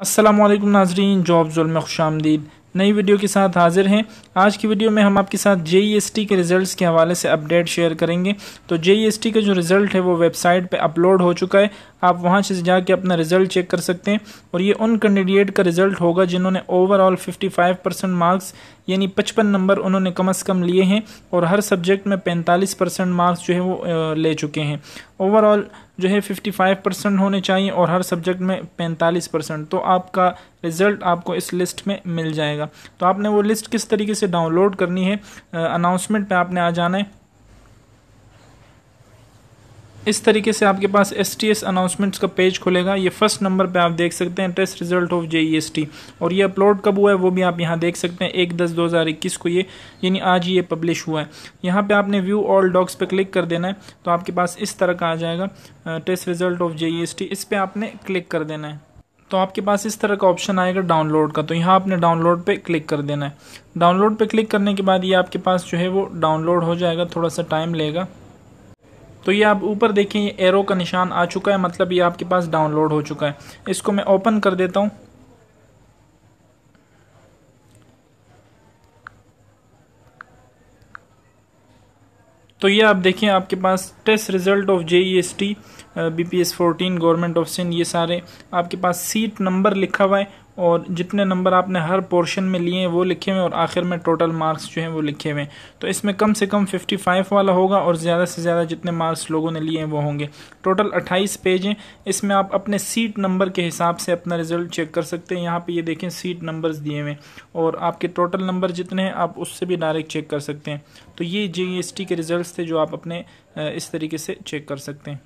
असलम नाजरीन जॉब जोल में खुश आमदीद नई वीडियो के साथ हाजिर हैं। आज की वीडियो में हम आपके साथ जे e के रिज़ल्ट्स के हवाले से अपडेट शेयर करेंगे। तो जे e का जो रिज़ल्ट है वो वेबसाइट पे अपलोड हो चुका है। आप वहाँ से जाके अपना रिज़ल्ट चेक कर सकते हैं। और ये उन कैंडिडेट का रिज़ल्ट होगा जिन्होंने ओवरऑल 55 परसेंट मार्क्स यानी 55 नंबर उन्होंने कम अज़ कम लिए हैं और हर सब्जेक्ट में 45 परसेंट मार्क्स जो है वो ले चुके हैं। ओवरऑल जो है 55 परसेंट होने चाहिए और हर सब्जेक्ट में 45 परसेंट। तो आपका रिज़ल्ट आपको इस लिस्ट में मिल जाएगा। तो आपने वो लिस्ट किस तरीके से डाउनलोड करनी है अनाउंसमेंट पे आपने आ जाना है। इस तरीके से आपके पास एस टी एस अनाउंसमेंट्स का पेज खुलेगा। ये फ़र्स्ट नंबर पे आप देख सकते हैं test result of J E S T और ये अपलोड कब हुआ है, वो भी आप यहाँ देख सकते हैं, एक दस दो हज़ार इक्कीस को ये, यानी आज ये पब्लिश हुआ है। यहाँ पे आपने व्यू ऑल डॉक्स पे क्लिक कर देना है तो आपके पास इस तरह का आ जाएगा test result of J E S T इस पर आपने क्लिक कर देना है। तो आपके पास इस तरह का ऑप्शन आएगा डाउनलोड का तो यहाँ आपने डाउनलोड पे क्लिक कर देना है। डाउनलोड पे क्लिक करने के बाद ये आपके पास जो है वो डाउनलोड हो जाएगा, थोड़ा सा टाइम लेगा। तो ये आप ऊपर देखें, ये एरो का निशान आ चुका है मतलब ये आपके पास डाउनलोड हो चुका है। इसको मैं ओपन कर देता हूँ। तो ये आप देखें, आपके पास test result of J E S T B P S fourteen government of Sindh ये सारे आपके पास सीट नंबर लिखा हुआ है। और जितने नंबर आपने हर पोर्शन में लिए हैं, वो लिखे हुए और आखिर में टोटल मार्क्स जो हैं, वो लिखे हुए हैं। तो इसमें कम से कम 55 वाला होगा और ज़्यादा से ज़्यादा जितने मार्क्स लोगों ने लिए हैं, वो होंगे। टोटल 28 पेज हैं। इसमें आप अपने सीट नंबर के हिसाब से अपना रिज़ल्ट चेक कर सकते हैं। यहाँ पर ये देखें सीट नंबर्स दिए हुए और आपके टोटल नंबर जितने हैं, आप उससे भी डायरेक्ट चेक कर सकते हैं। तो ये जी के रिज़ल्ट थे जो आप अपने इस तरीके से चेक कर सकते हैं।